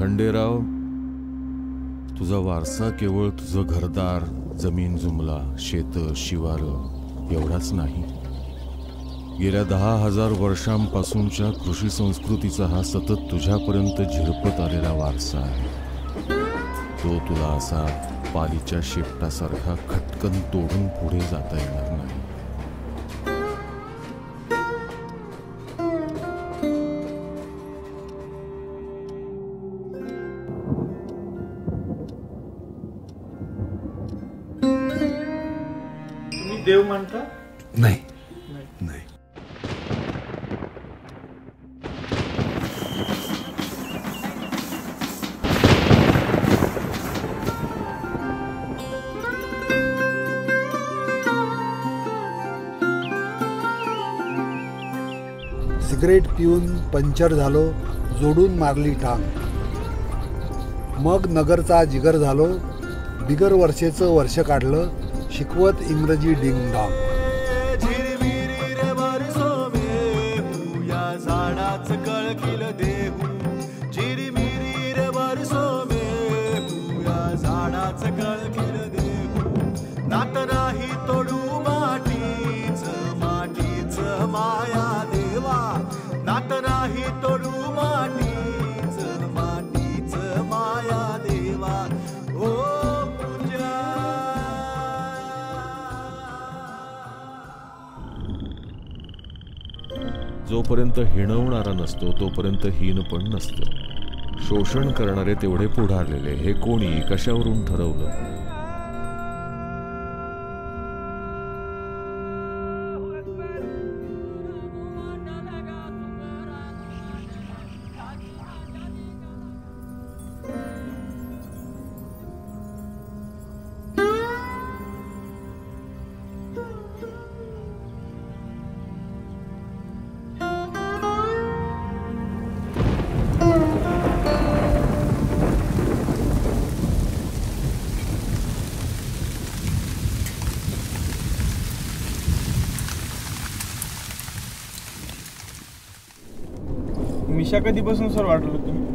खंडेराव तुझा वारसा केवळ तुझं घरदार जमीन जुमला शेत शिवार एवढाच नाही. गेल्या दहा हजार वर्षांपासूनच्या कृषी संस्कृतीचा हा सतत तुझ्यापर्यंत झिरपत आलेला वारसा आहे. तो तुला असा पालीच्या शेपटासारखा खटकन तोडून पुढे जाता येणार नाही. देव मानता नाही. नाही. सिगरेट पिऊन पंचर झालो जोडून मारली टांग मग नगरचा जिगर झालो बिगर वर्षेचं वर्ष काढलं शिकवत इंग्रजी डिंग डॉंग झिरमिरी सोमे या झाडाच कळकिल देहू झिरमिरी रबर सोमे या झाडाच कळकिल देहू नात नाही तो जोपर्यंत हिणवणारा नसतो तोपर्यंत हीन पण नसतं. शोषण करणारे तेवढे पुढारलेले हे कोणी कशावरून ठरवलं? मिशा कधीपासून सर वाटलं तुम्ही